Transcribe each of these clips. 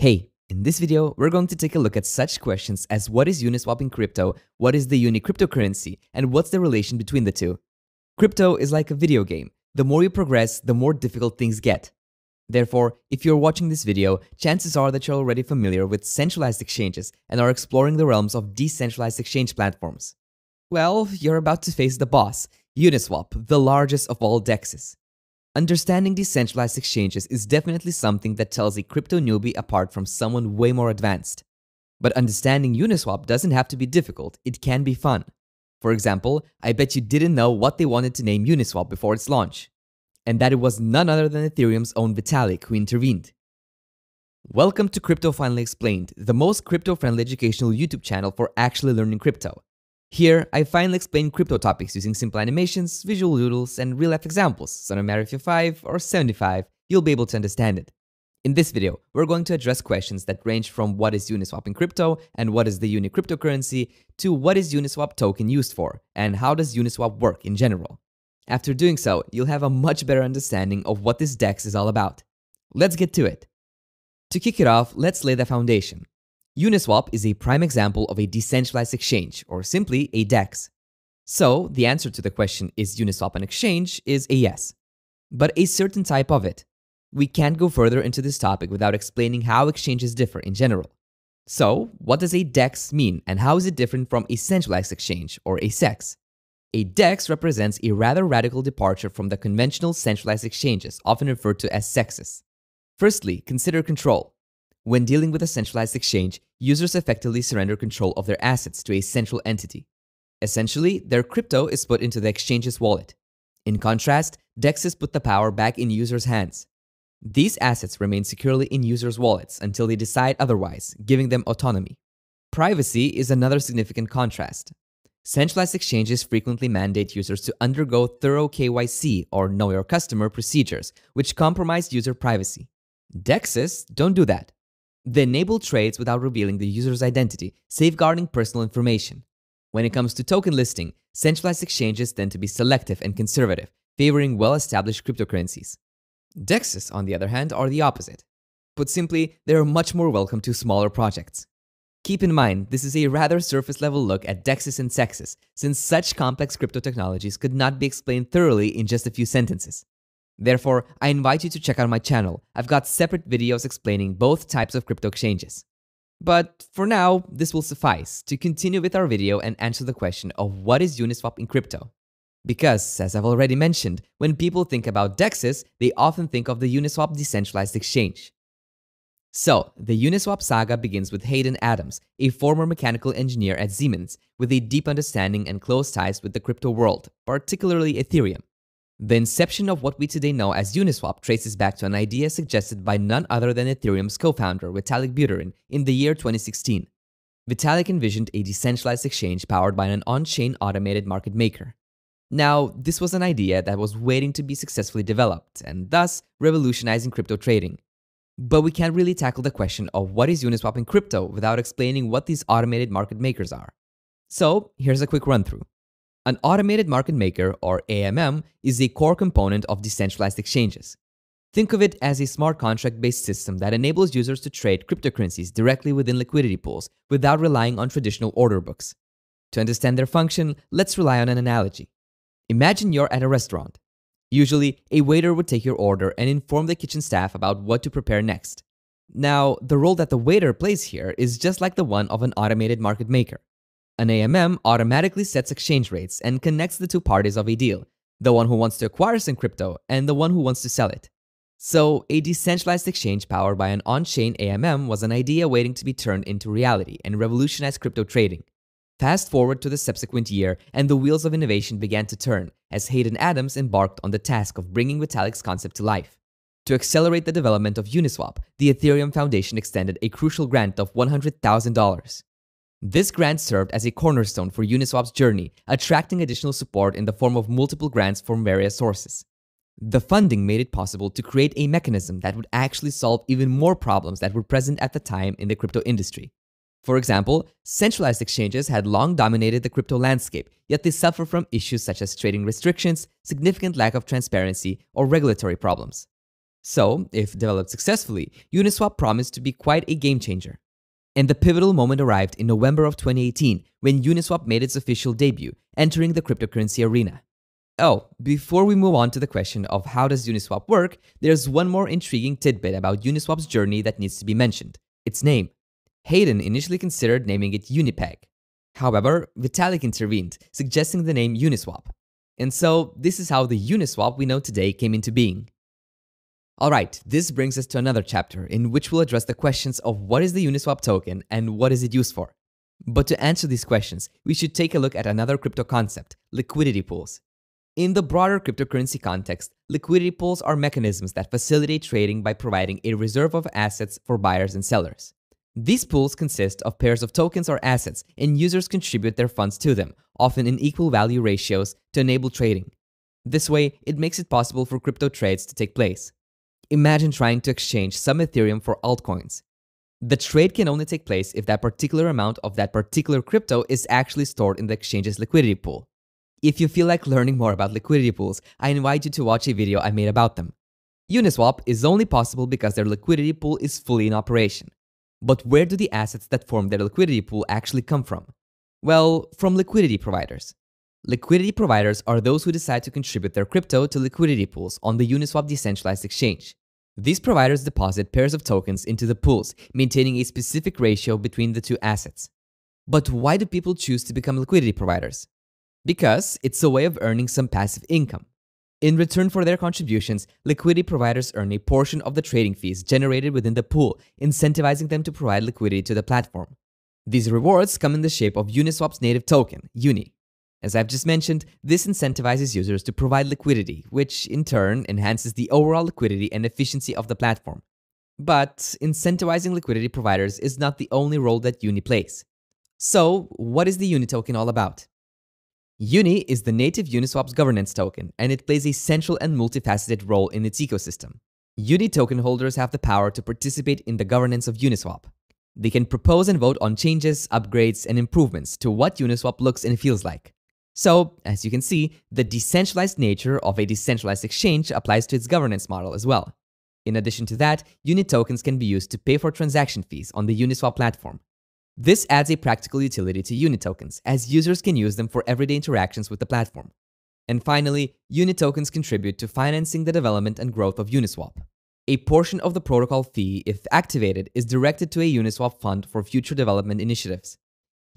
Hey, in this video, we're going to take a look at such questions as what is Uniswap in crypto, what is the Uni cryptocurrency, and what's the relation between the two. Crypto is like a video game. The more you progress, the more difficult things get. Therefore, if you're watching this video, chances are that you're already familiar with centralized exchanges and are exploring the realms of decentralized exchange platforms. Well, you're about to face the boss, Uniswap, the largest of all DEXs. Understanding decentralized exchanges is definitely something that tells a crypto newbie apart from someone way more advanced. But understanding Uniswap doesn't have to be difficult, it can be fun. For example, I bet you didn't know what they wanted to name Uniswap before its launch, and that it was none other than Ethereum's own Vitalik who intervened. Welcome to Crypto Finally Explained, the most crypto friendly educational YouTube channel for actually learning crypto. Here, I finally explain crypto topics using simple animations, visual doodles, and real-life examples, so no matter if you're 5 or 75, you'll be able to understand it. In this video, we're going to address questions that range from what is Uniswap in crypto and what is the Uni cryptocurrency to what is Uniswap token used for and how does Uniswap work in general. After doing so, you'll have a much better understanding of what this DEX is all about. Let's get to it. To kick it off, let's lay the foundation. Uniswap is a prime example of a decentralized exchange, or simply a DEX. So, the answer to the question, is Uniswap an exchange, is a yes. But a certain type of it. We can't go further into this topic without explaining how exchanges differ in general. So, what does a DEX mean, and how is it different from a centralized exchange, or a CEX? A DEX represents a rather radical departure from the conventional centralized exchanges, often referred to as CEXs. Firstly, consider control. When dealing with a centralized exchange, users effectively surrender control of their assets to a central entity. Essentially, their crypto is put into the exchange's wallet. In contrast, DEXs put the power back in users' hands. These assets remain securely in users' wallets until they decide otherwise, giving them autonomy. Privacy is another significant contrast. Centralized exchanges frequently mandate users to undergo thorough KYC or Know Your Customer procedures, which compromise user privacy. DEXs don't do that. They enable trades without revealing the user's identity, safeguarding personal information. When it comes to token listing, centralized exchanges tend to be selective and conservative, favoring well-established cryptocurrencies. DEXs, on the other hand, are the opposite. Put simply, they are much more welcome to smaller projects. Keep in mind, this is a rather surface-level look at DEXs and CEXs, since such complex crypto technologies could not be explained thoroughly in just a few sentences. Therefore, I invite you to check out my channel. I've got separate videos explaining both types of crypto exchanges. But for now, this will suffice to continue with our video and answer the question of what is Uniswap in crypto. Because, as I've already mentioned, when people think about DEXs, they often think of the Uniswap decentralized exchange. So, the Uniswap saga begins with Hayden Adams, a former mechanical engineer at Siemens, with a deep understanding and close ties with the crypto world, particularly Ethereum. The inception of what we today know as Uniswap traces back to an idea suggested by none other than Ethereum's co-founder Vitalik Buterin in the year 2016. Vitalik envisioned a decentralized exchange powered by an on-chain automated market maker. Now, this was an idea that was waiting to be successfully developed, and thus revolutionizing crypto trading. But we can't really tackle the question of what is Uniswap in crypto without explaining what these automated market makers are. So, here's a quick run through. An automated market maker, or AMM, is a core component of decentralized exchanges. Think of it as a smart contract based system that enables users to trade cryptocurrencies directly within liquidity pools without relying on traditional order books. To understand their function, let's rely on an analogy. Imagine you're at a restaurant. Usually, a waiter would take your order and inform the kitchen staff about what to prepare next. Now, the role that the waiter plays here is just like the one of an automated market maker. An AMM automatically sets exchange rates and connects the two parties of a deal, the one who wants to acquire some crypto and the one who wants to sell it. So, a decentralized exchange powered by an on chain AMM was an idea waiting to be turned into reality and revolutionize crypto trading. Fast forward to the subsequent year, and the wheels of innovation began to turn as Hayden Adams embarked on the task of bringing Vitalik's concept to life. To accelerate the development of Uniswap, the Ethereum Foundation extended a crucial grant of $100,000. This grant served as a cornerstone for Uniswap's journey, attracting additional support in the form of multiple grants from various sources. The funding made it possible to create a mechanism that would actually solve even more problems that were present at the time in the crypto industry. For example, centralized exchanges had long dominated the crypto landscape, yet they suffer from issues such as trading restrictions, significant lack of transparency, or regulatory problems. So, if developed successfully, Uniswap promised to be quite a game changer. And the pivotal moment arrived in November of 2018 when Uniswap made its official debut, entering the cryptocurrency arena. Oh, before we move on to the question of how does Uniswap work, there's one more intriguing tidbit about Uniswap's journey that needs to be mentioned. Its name. Hayden initially considered naming it Unipeg. However, Vitalik intervened, suggesting the name Uniswap. And so, this is how the Uniswap we know today came into being. Alright, this brings us to another chapter in which we'll address the questions of what is the Uniswap token and what is it used for. But to answer these questions, we should take a look at another crypto concept, liquidity pools. In the broader cryptocurrency context, liquidity pools are mechanisms that facilitate trading by providing a reserve of assets for buyers and sellers. These pools consist of pairs of tokens or assets, and users contribute their funds to them, often in equal value ratios, to enable trading. This way, it makes it possible for crypto trades to take place. Imagine trying to exchange some Ethereum for altcoins. The trade can only take place if that particular amount of that particular crypto is actually stored in the exchange's liquidity pool. If you feel like learning more about liquidity pools, I invite you to watch a video I made about them. Uniswap is only possible because their liquidity pool is fully in operation. But where do the assets that form their liquidity pool actually come from? Well, from liquidity providers. Liquidity providers are those who decide to contribute their crypto to liquidity pools on the Uniswap decentralized exchange. These providers deposit pairs of tokens into the pools, maintaining a specific ratio between the two assets. But why do people choose to become liquidity providers? Because it's a way of earning some passive income. In return for their contributions, liquidity providers earn a portion of the trading fees generated within the pool, incentivizing them to provide liquidity to the platform. These rewards come in the shape of Uniswap's native token, UNI. As I've just mentioned, this incentivizes users to provide liquidity, which in turn enhances the overall liquidity and efficiency of the platform. But incentivizing liquidity providers is not the only role that UNI plays. So, what is the UNI token all about? Uni is the native Uniswap's governance token, and it plays a central and multifaceted role in its ecosystem. Uni token holders have the power to participate in the governance of Uniswap. They can propose and vote on changes, upgrades, and improvements to what Uniswap looks and feels like. So, as you can see, the decentralized nature of a decentralized exchange applies to its governance model as well. In addition to that, Uni tokens can be used to pay for transaction fees on the Uniswap platform. This adds a practical utility to UNI tokens, as users can use them for everyday interactions with the platform. And finally, UNI tokens contribute to financing the development and growth of Uniswap. A portion of the protocol fee, if activated, is directed to a Uniswap fund for future development initiatives.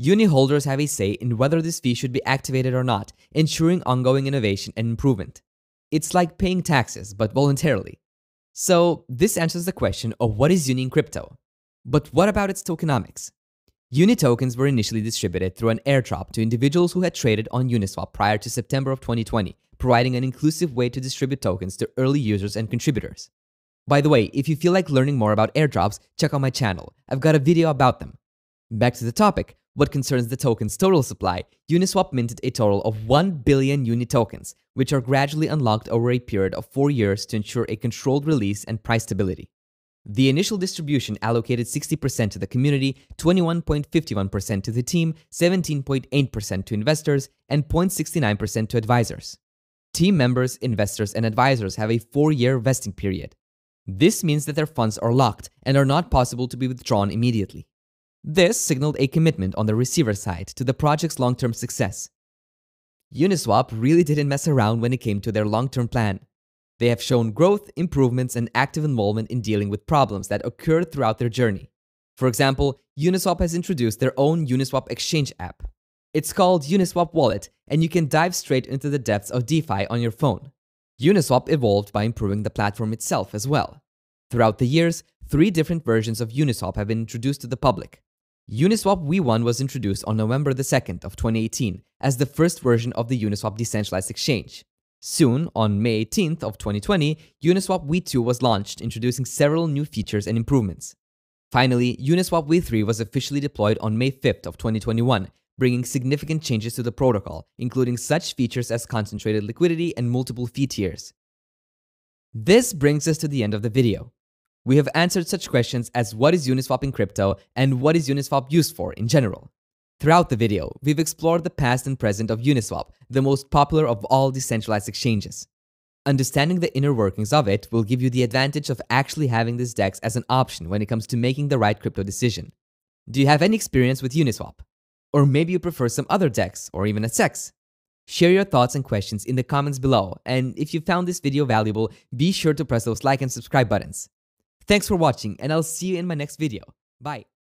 Uni holders have a say in whether this fee should be activated or not, ensuring ongoing innovation and improvement. It's like paying taxes, but voluntarily. So, this answers the question of what is Uni in crypto. But what about its tokenomics? Uni tokens were initially distributed through an airdrop to individuals who had traded on Uniswap prior to September of 2020, providing an inclusive way to distribute tokens to early users and contributors. By the way, if you feel like learning more about airdrops, check out my channel. I've got a video about them. Back to the topic. What concerns the token's total supply, Uniswap minted a total of 1 billion Uni tokens, which are gradually unlocked over a period of 4 years to ensure a controlled release and price stability. The initial distribution allocated 60% to the community, 21.51% to the team, 17.8% to investors, and 0.69% to advisors. Team members, investors, and advisors have a four-year vesting period. This means that their funds are locked and are not possible to be withdrawn immediately. This signaled a commitment on the receiver side to the project's long-term success. Uniswap really didn't mess around when it came to their long-term plan. They have shown growth, improvements, and active involvement in dealing with problems that occurred throughout their journey. For example, Uniswap has introduced their own Uniswap Exchange app. It's called Uniswap Wallet, and you can dive straight into the depths of DeFi on your phone. Uniswap evolved by improving the platform itself as well. Throughout the years, three different versions of Uniswap have been introduced to the public. Uniswap V1 was introduced on November the 2nd of 2018 as the first version of the Uniswap decentralized exchange. Soon, on May 18th of 2020, Uniswap V2 was launched, introducing several new features and improvements. Finally, Uniswap V3 was officially deployed on May 5th of 2021, bringing significant changes to the protocol, including such features as concentrated liquidity and multiple fee tiers. This brings us to the end of the video. We have answered such questions as what is Uniswap in crypto and what is Uniswap used for in general. Throughout the video, we've explored the past and present of Uniswap, the most popular of all decentralized exchanges. Understanding the inner workings of it will give you the advantage of actually having this DEX as an option when it comes to making the right crypto decision. Do you have any experience with Uniswap? Or maybe you prefer some other DEX or even a CEX? Share your thoughts and questions in the comments below, and if you found this video valuable, be sure to press those like and subscribe buttons. Thanks for watching, and I'll see you in my next video. Bye!